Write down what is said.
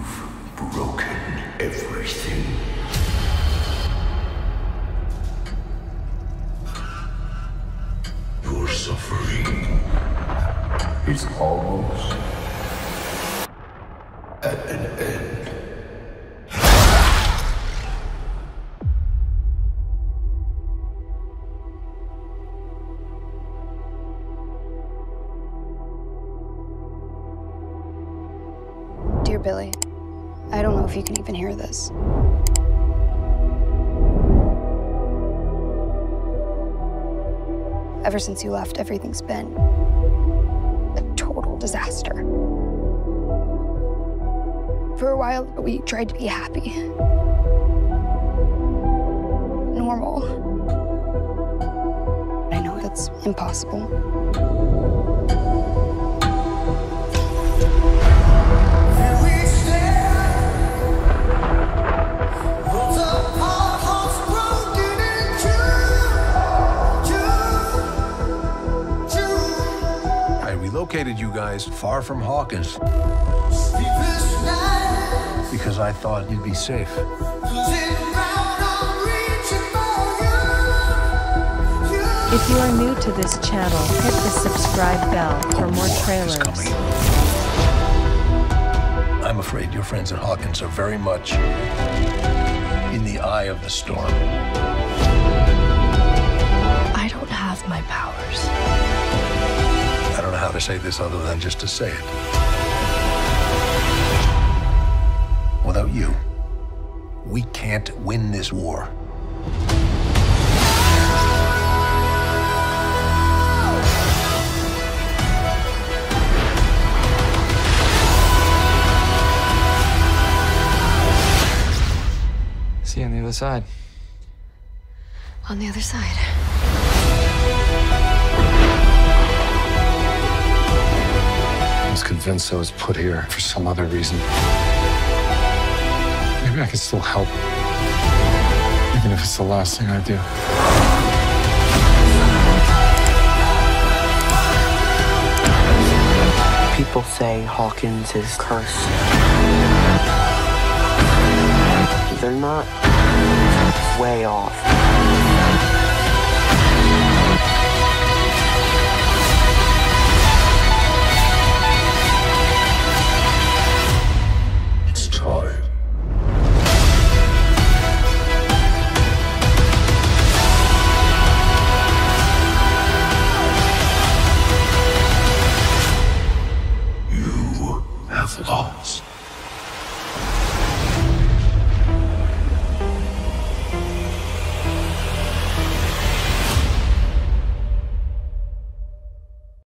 You've broken everything. Your suffering is almost at an end. Dear Billy, I don't know if you can even hear this. Ever since you left, everything's been a total disaster. For a while, we tried to be happy, normal. I know that's impossible. I relocated you guys far from Hawkins because I thought you'd be safe. If you are new to this channel, hit the subscribe bell for oh, more War is trailers. I'm afraid your friends at Hawkins are very much in the eye of the storm. I don't have my powers. I don't know how to say this other than just to say it. Without you, we can't win this war. See you on the other side. On the other side. Convinced was put here for some other reason. Maybe I can still help. Even if it's the last thing I do. People say Hawkins is cursed. They're not way off. Have lost.